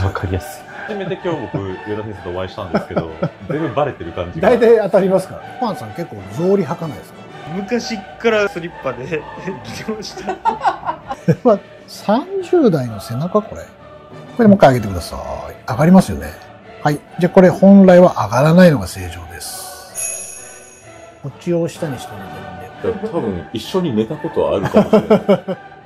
ちゃわかりやすい。初めて今日僕、上田先生とお会いしたんですけど、全部バレてる感じが。大体当たりますから。パンさん結構草履履かないですか昔からスリッパで 来てました。これは30代の背中これ。これもう一回上げてください。上がりますよね。はい。じゃあこれ本来は上がらないのが正常です。こっちを下にしておいてるんで。多分一緒に寝たことはあるかもしれない。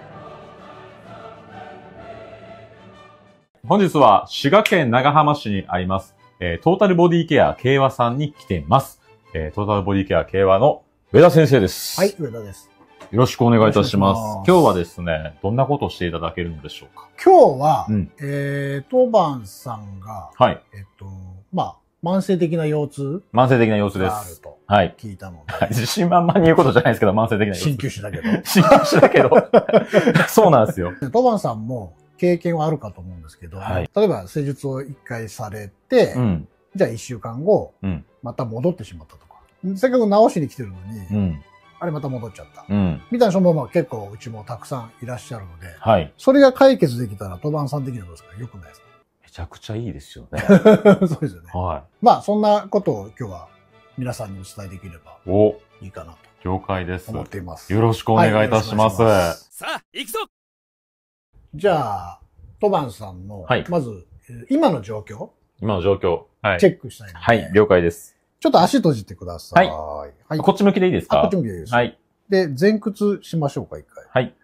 本日は滋賀県長浜市にあります、えートータルボディケア慶和さんに来ています。えートータルボディケア慶和の上田先生です。はい、上田です。よろしくお願いいたします。ます今日はですね、どんなことをしていただけるのでしょうか？今日は、うんえー、当番さんが、はい。えっと、まあ、慢性的な腰痛慢性的な様子です。があるとはい。聞いたのはいで、自信満々に言うことじゃないですけど、慢性的な様子。鍼灸師だけど。鍼灸師だけど。そうなんですよ。で当番さんも経験はあるかと思うんですけど、はい例えば施術を一回されて、うん。じゃあ一週間後、うんまた戻ってしまったとか。せっかく治しに来てるのに、うん。あれまた戻っちゃった。うん。みたいな人もまあ結構うちもたくさんいらっしゃるので、はい。それが解決できたら当番さん的にはどうですか？よくないですめちゃくちゃいいですよね。か そうですよね。はまあそんなことを今日は皆さんにお伝えできればい。お、いいかなと了解です。思っています。よろしくお願いいたします。はいますさあ、行くぞじゃあ、トバンさんの、はいまず、えー今の状況、今の状況。はい。チェックしたいので、はい、了解です。ちょっと足閉じてください。ははい。こっち向きでいいですか？あ、こっち向きでいいです。はい。で、前屈しましょうか、一回。はい。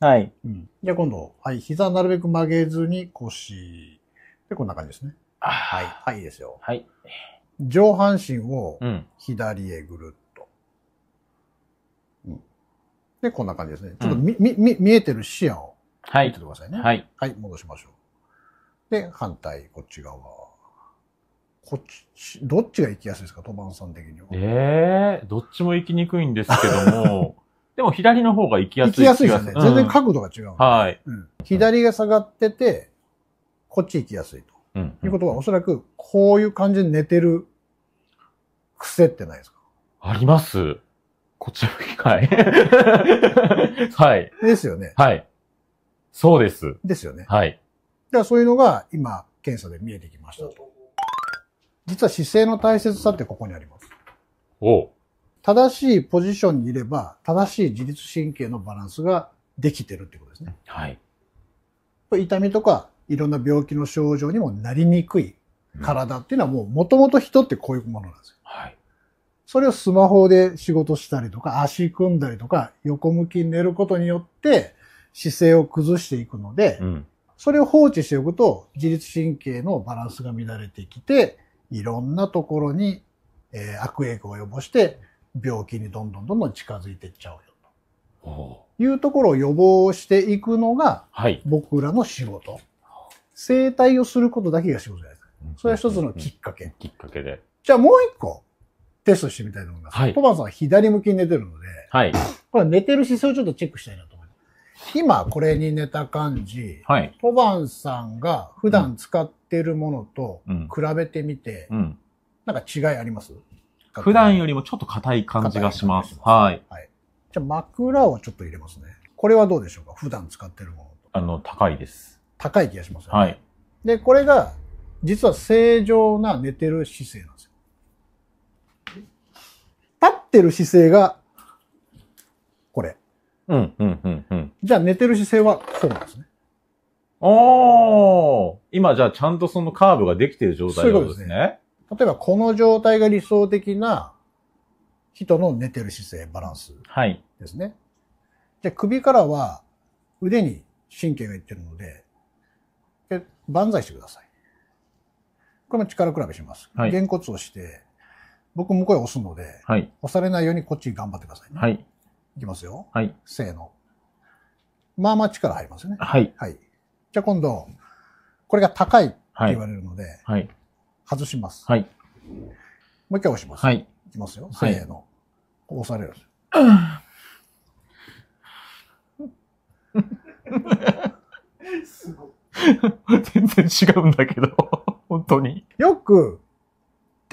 はい。うん。じゃあ今度、はい、膝なるべく曲げずに腰。で、こんな感じですね。は。はいはい、いいですよ。はい。上半身をうん。左へぐるっと。うん。で、こんな感じですね。ちょっとみ、み、み見えてる視野をはい見てて。くださいね。はい。はい、戻しましょう。で、反対、こっち側。こっち、どっちが行きやすいですか、トバンさん的には。ええー、どっちも行きにくいんですけども、でも左の方が行きやすい行きやすいですよね。気が全然うん角度が違う、はい。うん。左が下がってて、こっち行きやすいと。うん。いうことは、おそらく、こういう感じで寝てる癖ってないですか？あります。こっち向き、はい。はい。ですよね。はい。そうです。ですよね。はい。だからそういうのが今、検査で見えてきましたと。実は姿勢の大切さってここにあります。お正しいポジションにいれば、正しい自律神経のバランスができてるってことですね。はい。痛みとか、いろんな病気の症状にもなりにくい体っていうのはもう、もともと人ってこういうものなんですよ。はい。それをスマホで仕事したりとか、足組んだりとか、横向きに寝ることによって、姿勢を崩していくので、うん。それを放置しておくと、自律神経のバランスが乱れてきて、いろんなところに、えー悪影響を及ぼして、病気にどんどんどんどん近づいていっちゃうよおというところを予防していくのがはい。僕らの仕事。整体をすることだけが仕事じゃないですか。それは一つのきっかけ。きっかけで。じゃあもう一個、テストしてみたいと思います。はいトバンさんは左向きに寝てるので、はい。これ寝てる姿勢をちょっとチェックしたいなと思います。今、これに寝た感じ、はい。トバンさんが普段使ってるものとうん。比べてみて、うん。なんか違いあります？普段よりりもちょっと硬い感じがします。硬はい。はい。じゃあ枕をちょっと入れますね。これはどうでしょうか？普段使ってるものと。あの、高いです。高い気がしますよね。はい。で、これが、実は正常な寝てる姿勢なんってる姿勢が、これ。うん、うん、うん、うん。じゃあ寝てる姿勢はこうなんですね。おー今じゃあちゃんとそのカーブができている状態そういうことですですね。例えばこの状態が理想的な人の寝てる姿勢、バランスはい。ですね。で、首からは腕に神経がいってるので、で万歳してください。これも力比べします。はいげんこつをして、僕向こうへ押すので、はい。押されないようにこっち頑張ってくださいね。。はいい。いきますよ。はい。せーの。まあまあ力入りますよね。はい。はい。じゃあ今度、これが高いってはい言わ。れるので、はい。外します。はい。もう一回押します。。はいい。きますよ。はいせーの。押されるすよ。全然違うんだけど。本当に。よく、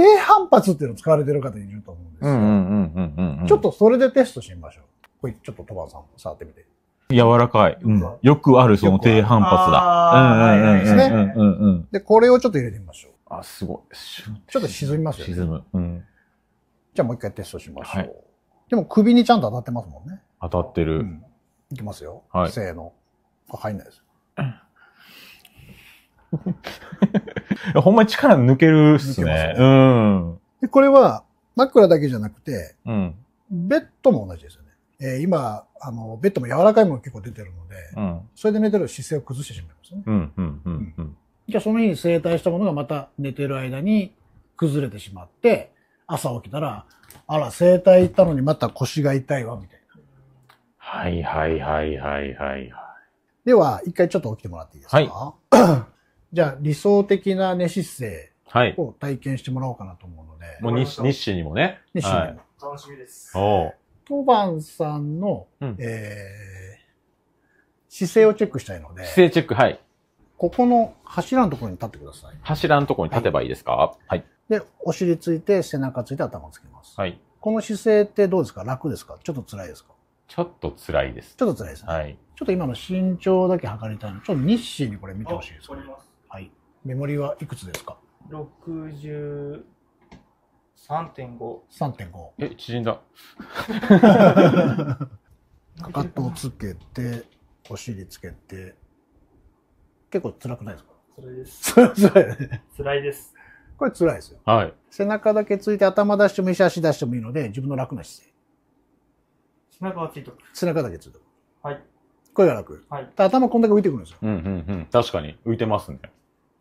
低反発っていうのを使われてる方いると思うんですよ。うんうんうんうんうんうん。ちょっとそれでテストしてみましょう。これちょっとトバンさん触ってみて。柔らかい。うん。よくあるその低反発だ。うんうんうん。で、これをちょっと入れてみましょう。あ、すごい。ちちょっと沈みますよね。沈む。うん。じゃあもう一回テストしましょう。はいでも首にちゃんと当たってますもんね。当たってる。うん。いきますよ。はいせーの。これ入んないです ほんまに力抜けるっすね。ますうん。で、これは枕だけじゃなくて、うん。ベッドも同じですよね。えー今、あの、ベッドも柔らかいもの結構出てるので、うん。それで寝てる姿勢を崩してしまいますね。うん。うん。うん。うん。じゃあその日に整体したものがまた寝てる間に崩れてしまって、朝起きたら、あら、整体行ったのにまた腰が痛いわ、みたいな。はいはいはいはいはい。では、一回ちょっと起きてもらっていいですか？はい じゃあ、理想的な寝姿勢はい。を体験してもらおうかなと思うので、もう日日誌にもね。日誌にはい。楽しみです。おう当番さんの、うんえー、姿勢をチェックしたいので、姿勢チェック、はい。ここの柱のところに立ってください。柱のところに立てばいいですか？はい。で、お尻ついて、背中ついて、頭つけます。はい。この姿勢ってどうですか？楽ですか？ちょっと辛いですか？ちょっと辛いです。ちょっと辛いですね。はい。ちょっと今の身長だけ測りたいので、ちょっと日誌にこれ見てほしいですあ。はい。メモリはいくつですか？63.5。?3.5。え、縮んだ。かかとをつけて、お尻つけて、結構辛くないですか？辛いです。辛いね。辛いです。これ辛いですよ。はい。背中だけついて頭出してもいいし、足出してもいいので、自分の楽な姿勢。背中がついとく。背中だけついてる。はい。これが楽。はい。で頭こんだけ浮いてくるんですよ。うんうんうん。確かに。浮いてますね。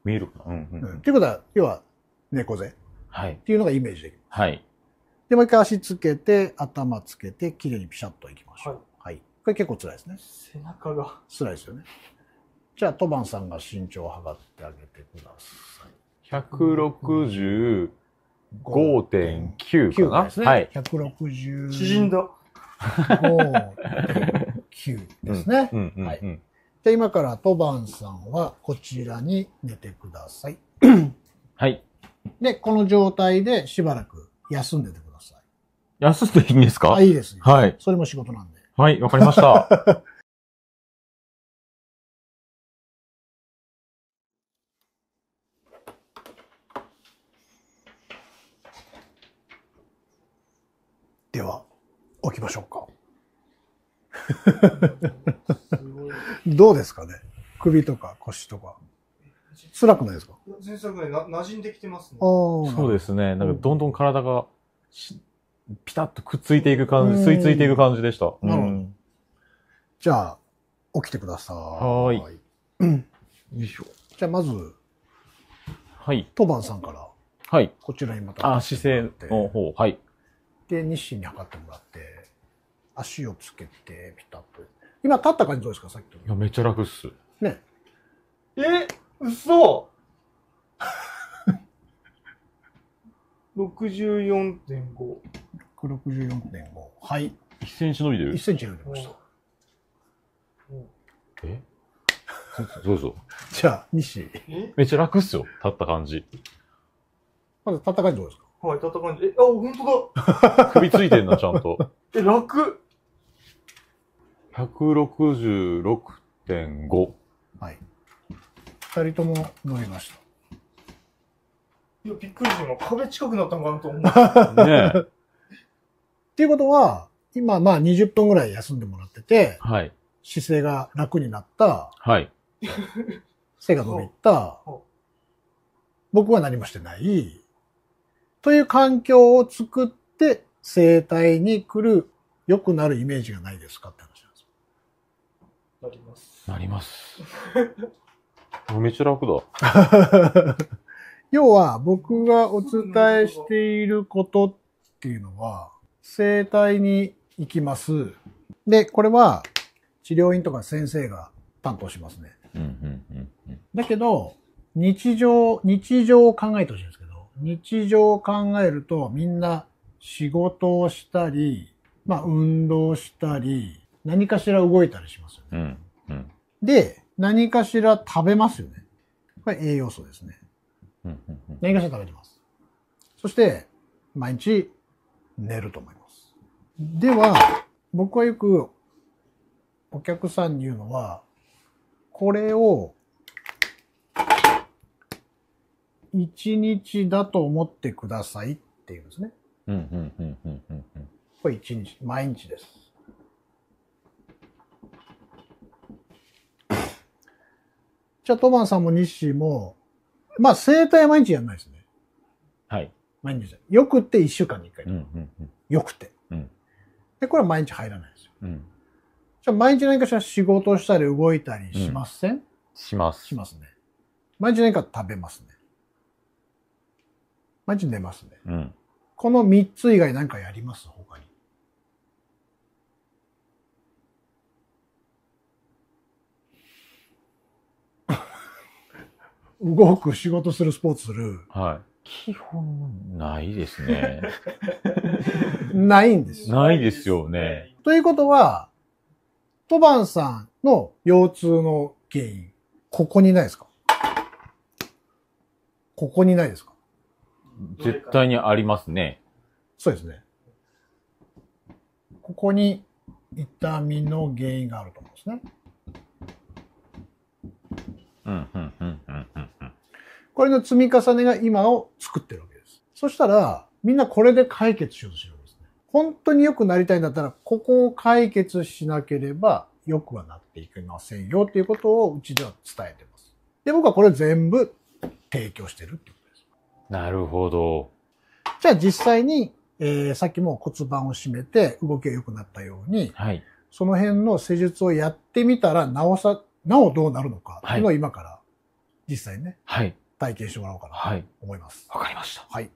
見えるかな？うんううん。ん。っていうことは、要は、猫背っはい。ていうのがイメージできる。はい。で、もう一回足つけて、頭つけて、綺麗にピシャッといきましょう。はいはい。これ結構辛いですね。背中が。辛いですよね。じゃあ、トバンさんが身長を測ってあげてください。165.9 9かな？ですね。はい。165.9縮んだ。ですね。うんうんはいうん。で、今からトバンさんはこちらに寝てください。はい。で、この状態でしばらく休んでてください。休んでいいんですか？あ、いいですよ。はい。それも仕事なんで。はい、わかりました。では、起きましょうか。どうですかね？首とか腰とか。辛くないですか？先生ね、な馴染んできてますね。そうす。ですね。なんかどんどん体がしピタッとくっついていく感じ、吸い付いていく感じでした。なるほどうんじゃあ、起きてください。はーいうんよいしょ。じゃあ、まず、はい。トバンさんから、はい。こちらにまた。あ、姿勢の方。はい。で、日誌に測ってもらって、足をつけて、ピタッと。今、立った感じどうですかさっきと。いや、めっちゃ楽っす。ね。え嘘 !64.5。164.5。はい。1センチ伸びて1るセンチ伸びてました。え？そうそう。じゃあ、日誌。え？めっちゃ楽っすよ。立った感じ。まず立った感じどうですか？はい、立った感じ。え、あ、ほんとだ首ついてんな、ちゃんと。え、楽166.5。はい。二人とも乗りました。いや、びっくりした。今壁近くなったんかなと思う。ねえ。っていうことは、今、まあ20分ぐらい休んでもらってて、はい。姿勢が楽になった、はい。背が伸びたほうほ、僕は何もしてない、という環境を作って、生体に来る良くなるイメージがないですかって話なります。なります。めっちゃ楽だ。要は、僕がお伝えしていることっていうのは、生体に行きます。で、これは、治療院とか先生が担当しますね。うん、うん、うんうん。だけど、日常、日常を考えてほしいんですけど、日常を考えるとみんな仕事をしたり、まあ運動したり、何かしら動いたりしますよね。うん、うん。で、何かしら食べますよね。これ栄養素ですね。うん、うんうん。何かしら食べてます。そして、毎日寝ると思います。では、僕はよくお客さんに言うのは、これを、1日だと思ってくださいっていうんですね。うん、うん、うん、うん、うんうん。これ1日、毎日です。じゃあ、トマンさんもニッシーも、まあ、生体は毎日やんないですね。はい。毎日よくて1週間に1回。うん、うん、うん。よくて。うんで、これは毎日入らないですよ。うん。じゃあ、毎日何かしら仕事したり動いたりしません、します。しますね。毎日何か食べますね。毎日寝ますね。うん。この3つ以外何かやります？他に。動く、仕事する、スポーツする。はい。基本、ないですね。ないんですよ。ないですよね。ということは、トバンさんの腰痛の原因、ここにないですか？ここにないですか？絶対にありますね。そうですね。ここに痛みの原因があると思うんですね。うん、うん、うん、うん、うん。これの積み重ねが今を作ってるわけです。そしたら、みんなこれで解決しようとしてるわけですね。本当に良くなりたいんだったら、ここを解決しなければ良くはなっていきませんよっていうことをうちでは伝えてます。で、僕はこれ全部提供してるってことです。なるほど。じゃあ実際に、えー、さっきも骨盤を締めて動きが良くなったように、はい。その辺の施術をやってみたら、なおさ、なおどうなるのか、っていうのを今から実際にね、はい。体験してもらおうかなはい。と思います。わかりました。はい。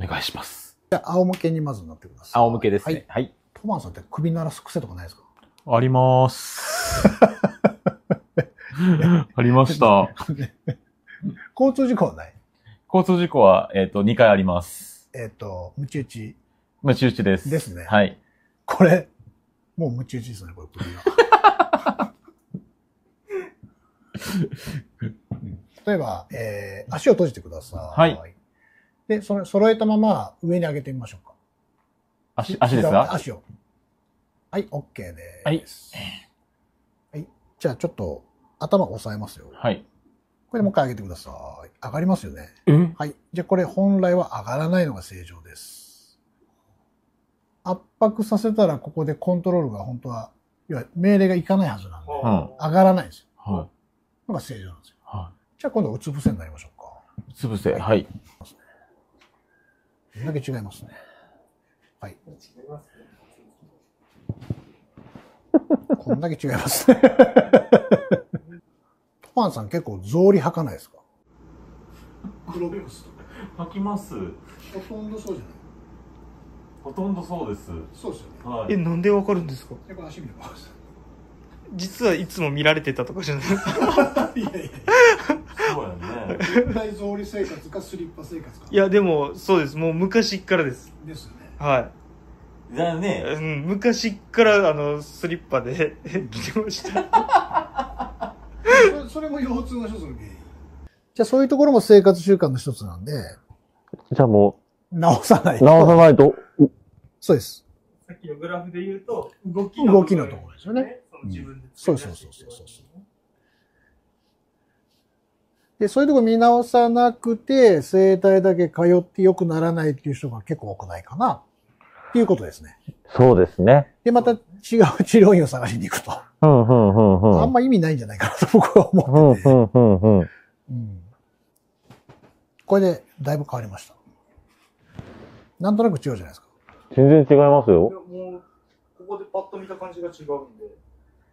お願いします。じゃあ、仰向けにまずなってください。仰向けですはいね。。はい。トマンさんって首鳴らす癖とかないですか？あります。ありました。交通事故はない？交通事故は、えっ、と、2回あります。えっ、と、ムチ打ち。ムチ打ちです。ですねはい。これ、もうムチ打ちですね、これ首が。うん 例えば、えー、足を閉じてください。はい。で、それ、揃えたまま上に上げてみましょうか。足、足ですか？足を。はい、OK です。はい。はい。じゃあちょっと頭押さえますよ。はい。これでもう一回上げてください。上がりますよね。え？はい。じゃあこれ本来は上がらないのが正常です。圧迫させたらここでコントロールが本当は、いわゆる命令がいかないはずなんで、うん上がらないんですよ。はのが正常なんですよ。い。はじゃあ今度うつ伏せになりましょうか。い。つぶせ。はい。こんだけ違いますね。はい。こんだけ違いますね。トパンさん結構草履履かないですか？黒ビブス吐きます。ほとんどそうじゃないほとんどそうです。そうですよね。はえ、なんでわかるんですか？やっぱ足見れば。実はいつも見られてたとかじゃない いやいやそうやね。絶対草履生活かスリッパ生活か。いや、でも、そうです。もう昔っからです。ですよね。はだよい。ね。うん、昔っから、あの、スリッパで 来てました。それそれも腰痛の一つの原因。じゃあそういうところも生活習慣の一つなんで、じゃあも直さない。直さないと、そうです。さっきのグラフで言うと、動き動きのところですよね。自分でそうそうそうそうそうで、そういうとこ見直さなくて、整体だけ通って良くならないっていう人が結構多くないかな。っていうことですね。そうですね。で、また違う治療院を探しに行くと。うん、うん、うん、うん。あんま意味ないんじゃないかなと 僕はうん、思ってて。うん、うん、うん。うんこれでだいぶ変わりました。なんとなく違うじゃないですか。全然違いますよ。もう、ここでパッと見た感じが違うんで。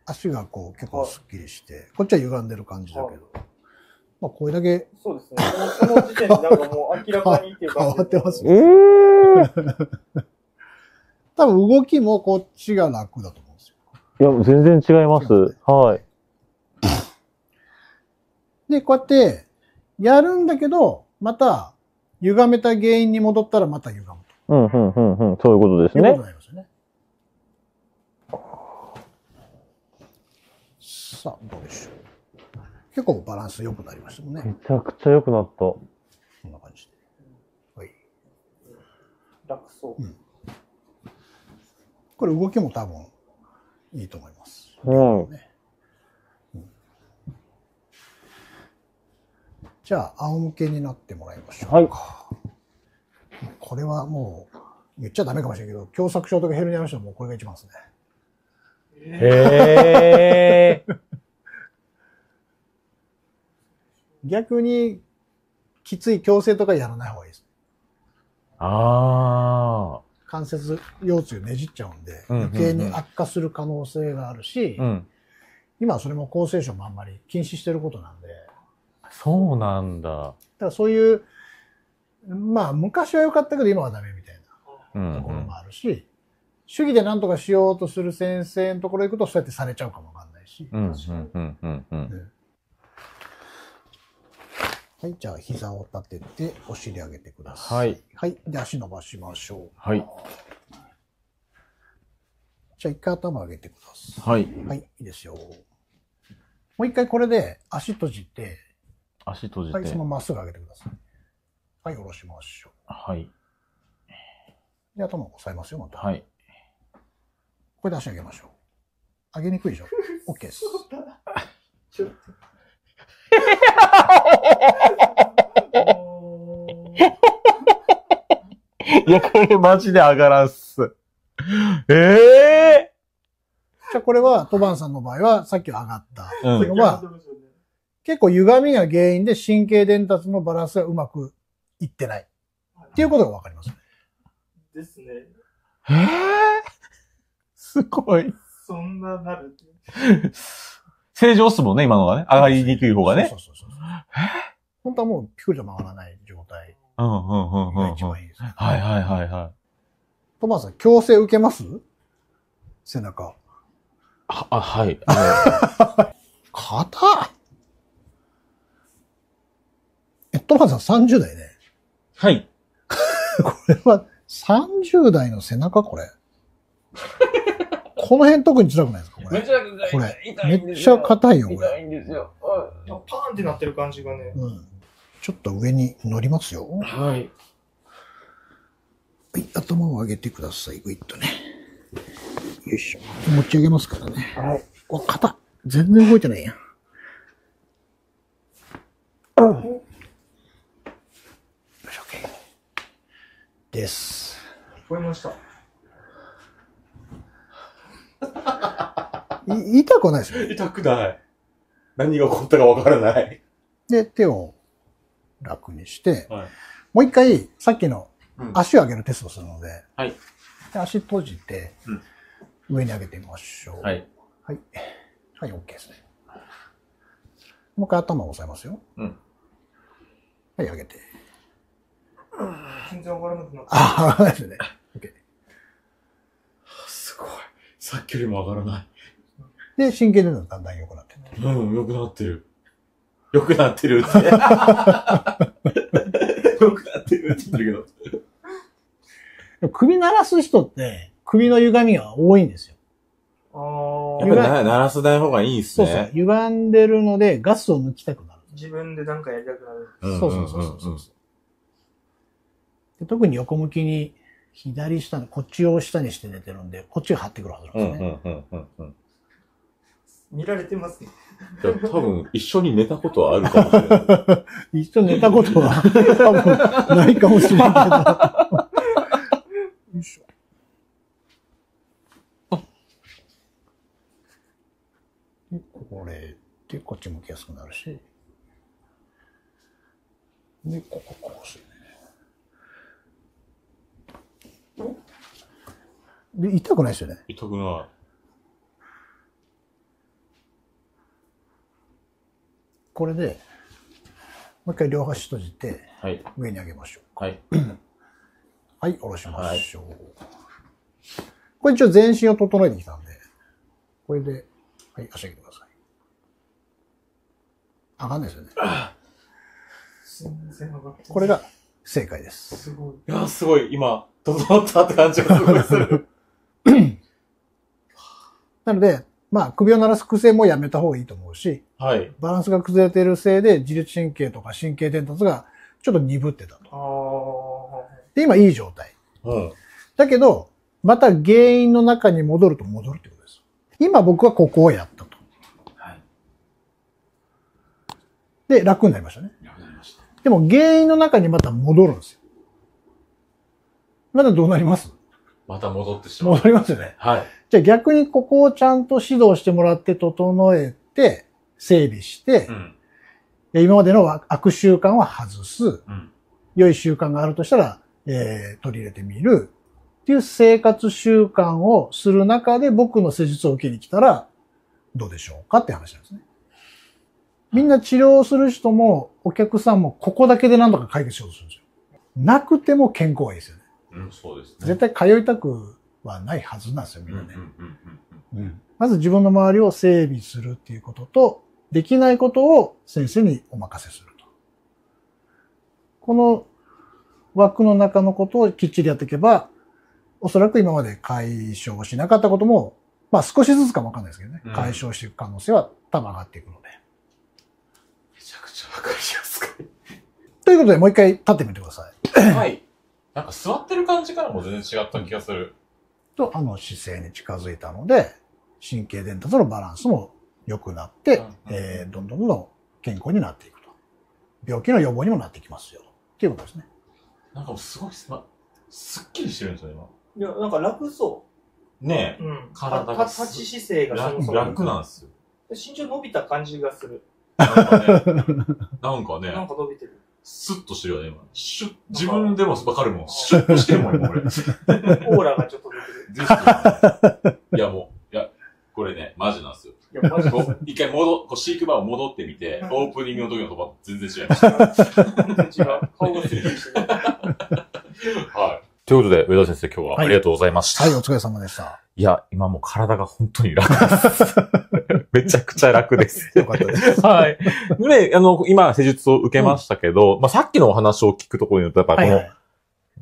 足がこう結構スッキリして、こっちは歪んでる感じだけど。まあこれだけそうですね。もうその時点でなんかもう明らかにっていう変感じわってますえ えー。多分動きもこっちが楽だと思うんですよ。いや、全然違います。はい。で、こうやって、やるんだけど、また、歪めた原因に戻ったらまた歪むうん、うん、うん、うん。そういうことですねということに。なりますよね。さあ、どうでしょう。結構バランス良くなりましたもんめね。ちゃくちゃ良くなった。こんな感じで。はい。楽そう。これ動きも多分いいと思います。うん。じゃあ、仰向けになってもらいましょう。はい。これはもう、言っちゃダメかもしれないけど、狭窄症とかヘルニアの人はもうこれが一番ですね。へえ。逆に、きつい矯正とかやらない方がいいです。あ関節腰椎ねじっちゃうんで、うんうんうん余計に悪化する可能性があるし、あ。うん。今はそれも厚生省もあんまり禁止してることなんで、そうなんだ。だからそういう、まあ昔は良かったけど今はダメみたいうん、なところもあるし、主義で何とかしようとする先生のところ行くとそうやってされちゃうかもわかんないし。はい、じゃあ膝を立ててお尻上げてください。はい。はい、で足伸ばしましょう。はい。じゃあ一回頭上げてくださはい。い。はい、いいですよ。もう一回これで足閉じて、足閉じて。はい、そのままっすぐ上げてください。はい、下ろしましょう。はい。で、頭を押さえますよ、また。はい。これで足上げましょう。上げにくいでしょ ?OK です。いや、これマジで上がらんっす。ええじゃあこれは、トバンさんの場合は、さっきは上がった。ー。うん。のは結構歪みが原因で神経伝達のバランスがうまくいってない。っていうことがわかりますね。ですね。ええすごい。そんななる。正常っすもんね、今のがね。上がりにくい方がねそ。うそうそうそう。本当はもうピクリと曲がらない状態うんうんうんうんうん。が一番いいです。はいはいはいはい。トバンさん、矯正受けます？背中。あ、あはい。あ 硬っえ、トバンさん30代ね。のはい。これは30代の背中？これ。この辺特に辛くないですかこれ？ちゃこれ。めっちゃ硬いよ、これ。いんですよ。パーンってなってる感じがね。うん。ちょっと上に乗りますよ。ははい。い、頭を上げてください。グイッとね。よいしょ。持ち上げますからね。はい。お、肩。全然動いてないやん。よし、OK。です。聞こえました。い痛くはないですよ。痛くない。何が起こったかわからない。で、手を楽にして、はい。もう一回、さっきのうん足を上げるテストをするので、はい。で足閉じて、上に上げてみましょう。はい。はい。はい、OK ですね。もう一回頭を押さえますよ。うん。はい、上げて。全然わからなくなった。あ、上がらないですね。OK。すごい。さっきよりも上がらない。で、神経伝達だんだん良くなってって。うん、良くなってる。良くなってるって。良くなってるって言ってるけど。首鳴らす人って、首の歪みが多いんですよ。あやっぱあ。り鳴らすない方がいいんすそうそう。歪んでるので、ガスを抜きたくなる。自分でなんかやりたくなる。そうそうそうそうそう。で特に横向きに、左下に、こっちを下にして寝てるんで、こっちが張ってくるはずなんうんですね。うんうんうんうん。見られてますね。多分一緒に寝たことはあるかもしれない。一緒に寝たことは多分ないかもしれないけど。よいしょ。でこれでこっち向きやすくなるし。で、こここうするね。で、痛くないですよね。痛くなこれで、もう一回両端閉じて、い。はい。上に上げましょう。はい。はい、下ろしましょう。これ一応全身を整えてきたんで、これで、はい、足上げてください。上がんないですよね。全然上がってないこれが正解です。すごい。いや、すごい、今、整ったって感じがすごいする。なので、まあ、首を鳴らす癖もやめた方がいいと思うし、はい。バランスが崩れているせいで自律神経とか神経伝達がちょっと鈍ってたと。ああ。で、今いい状態。うん。だけど、また原因の中に戻ると戻るってことです。今僕はここをやったと。はい。で、楽になりましたね。でも原因の中にまた戻るんですよ。まだどうなります？また戻ってしまう。戻りますよね。はい。じゃあ逆にここをちゃんと指導してもらって整えて、整備してう、ん。今までの悪習慣は外す。うん。良い習慣があるとしたら、えー取り入れてみる。っていう生活習慣をする中で僕の施術を受けに来たら、どうでしょうかって話なんですね。みんな治療する人もお客さんもここだけで何とか解決しようとするんですよ。なくても健康がいいですよね。うん、そうですね。絶対通いたくはないはずなんですよ、みうんんなね。まず自分の周りを整備するっていうことと、できないことを先生にお任せすると。この枠の中のことをきっちりやっていけば、おそらく今まで解消しなかったことも、まあ少しずつかもわかんないですけどね、うん解消していく可能性は多分上がっていくので。めちゃくちゃわかりやすく。ということで、もう一回立ってみてください。はい。なんか座ってる感じからも全然違った気がする。と、あの姿勢に近づいたので、神経伝達のバランスも良くなって、うんうんえーどんどんどんどん健康になっていくと。病気の予防にもなってきますよ。っていうことですね。なんかもうすごいす、ま、すっきりしてるんですよ、いや、なんか楽そ今。ねう。うん。体がた立ち姿勢え。がそもそ楽も楽なんですよ。身長伸びた感じがする。なんかね、なんかねなんか伸びてる。スッとしてるよね、今。シュッ、自分でもわかるもん。シュッとしてるもん、今俺。オーラがちょっと出てる。いや、もう、いや、これね、マジなんですよ。いや、マジう一回戻、こう、シークバーを戻ってみて、オープニングの時のとば全然違いました。違う。顔がする。はい。ということで、上田先生、今日はありがとうございました。はい、お疲れ様でした。いや、今もう体が本当に楽です。めちゃくちゃ楽です。よかったです。はい。で、あの、今、施術を受けましたけど、まあ、さっきのお話を聞くところによると、やっぱこの、はいはい。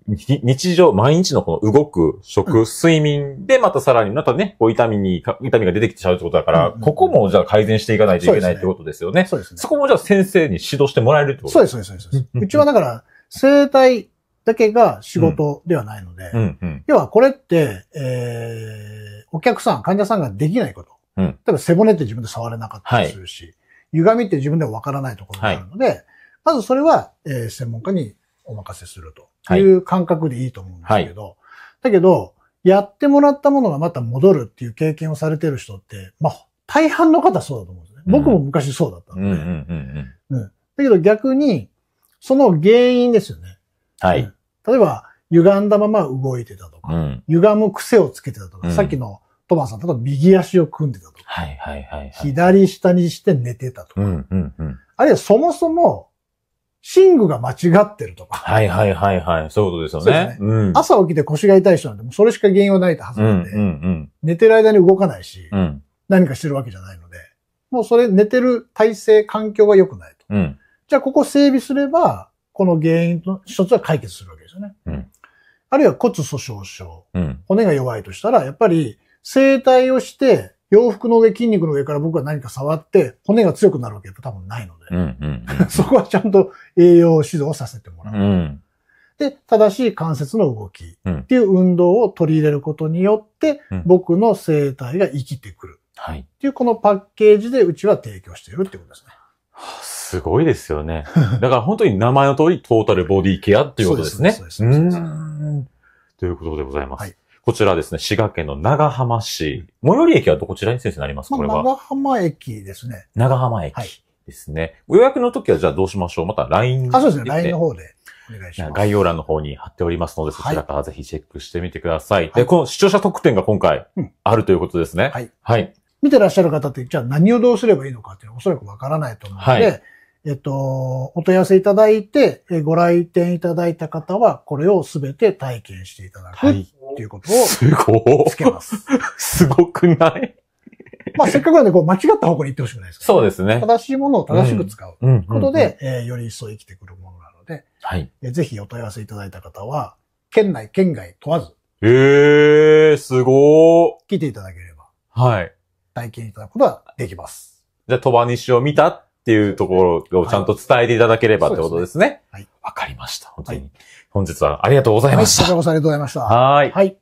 に日常、毎日のこの動く、食、うん睡眠で、またさらに、またね、こう痛みにか、痛みが出てきてしまうってことだから、うんうんここもじゃあ改善していかないといけないってことですよね。そうですね。そこもじゃあ先生に指導してもらえるってことそうです、そうです、そうです。うちはだから、生体だけが仕事ではないので、うん、うん。要はこれって、えー、お客さん、患者さんができないこと。うん例えば背骨って自分で触れなかったりするし、歪みって自分ではわからないところがあるので、まずそれは、えー専門家にお任せするという感覚でいいと思うんですけど、だけど、やってもらったものがまた戻るっていう経験をされてる人って、まあ、大半の方はそうだと思うんですね。僕も昔そうだったので。だけど逆に、その原因ですよね。はい。うん例えば、歪んだまま動いてたとか、うん。歪む癖をつけてたとか、うんさっきのトマさんだと右足を組んでたとか、はい、はい、はい。はい左下にして寝てたとか、うん、うん、うん。あるいはそもそも、寝具が間違ってるとか、はい、はい、はい、はい。そういうことですよね。ねうん。朝起きて腰が痛い人なんてもうそれしか原因はないはずうん、なんで、うん、寝てる間に動かないし、うん。うん。何かしてるわけじゃないので、もうそれ寝てる体勢、環境が良くないと。うん。じゃあここ整備すれば、この原因の一つは解決するわけですよね。うんあるいは骨粗鬆症。うん。骨が弱いとしたら、やっぱり整体をして、洋服の上、筋肉の上から僕が何か触って、骨が強くなるわけって多分ないので、うん、うん。そこはちゃんと栄養指導をさせてもらう。うん。で、正しい関節の動きうんっていう運動を取り入れることによって、うん僕の生体が生きてくるはい。っていうこのパッケージでうちは提供しているってことですね。すごいですよね。だから本当に名前の通りトータルボディケアっていうことですね。そうですということでございます。はいこちらですね、滋賀県の長浜市。最寄り駅はどこちらに先生になりますかまあ、これは？長浜駅ですね。長浜駅はいですね。ご予約の時はじゃあどうしましょう？また LINE あ、そうですね。LINE の方でお願いします。概要欄の方に貼っておりますので、そちらからぜひチェックしてみてください。はいで、この視聴者特典が今回うんあるということですね。はい。はい。見てらっしゃる方って、じゃあ何をどうすればいいのかっておそらくわからないと思うので、はいえっと、お問い合わせいただいて、えご来店いただいた方は、これをすべて体験していただくっはい。ていうことをすごい。つけます。すごくない？まあ、せっかくなんで、こう、間違った方向に行ってほしくないですかそうですね。正しいものを正しく使ううん。ことで、えーより一層生きてくるものなので、はい。えーぜひお問い合わせいただいた方は、県内、県外問わず、ええー、すごー。来ていただければ、はい。体験いただくことができます。じゃあ、鳥羽西を見たっていうところをちゃんと伝えていただければってことですね。はい。わかりました。本当に。はい本日はありがとうございはい、ました。こちらこそありがとうございました。はーい。はい。